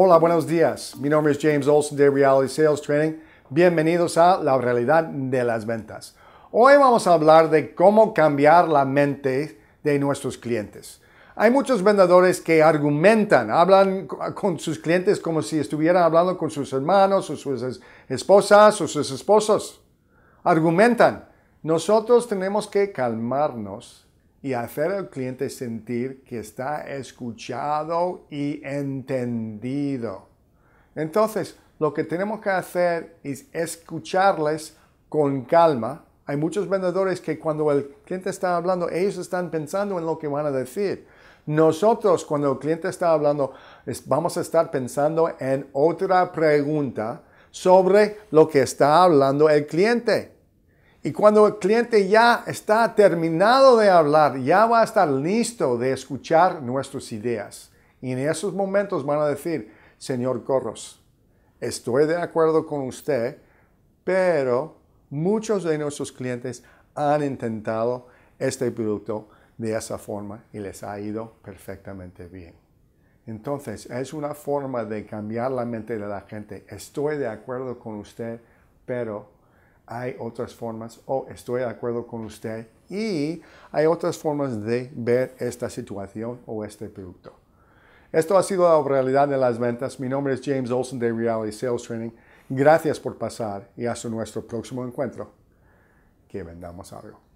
Hola, buenos días. Mi nombre es James Olson de Reality Sales Training. Bienvenidos a la realidad de las ventas. Hoy vamos a hablar de cómo cambiar la mente de nuestros clientes. Hay muchos vendedores que argumentan, hablan con sus clientes como si estuvieran hablando con sus hermanos sus esposas o sus esposos. Argumentan. Nosotros tenemos que calmarnos y hacer al cliente sentir que está escuchado y entendido. Entonces, lo que tenemos que hacer es escucharles con calma. Hay muchos vendedores que cuando el cliente está hablando, ellos están pensando en lo que van a decir. Nosotros, cuando el cliente está hablando, vamos a estar pensando en otra pregunta sobre lo que está hablando el cliente. Y cuando el cliente ya está terminado de hablar, ya va a estar listo de escuchar nuestras ideas. Y en esos momentos van a decir, señor Corros, estoy de acuerdo con usted, pero muchos de nuestros clientes han intentado este producto de esa forma y les ha ido perfectamente bien. Entonces, es una forma de cambiar la mente de la gente. Estoy de acuerdo con usted, pero hay otras formas, o estoy de acuerdo con usted, y hay otras formas de ver esta situación o este producto. Esto ha sido la realidad de las ventas. Mi nombre es James Olson de Reality Sales Training. Gracias por pasar y hasta nuestro próximo encuentro. Que vendamos algo.